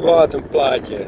Wat een plaatje.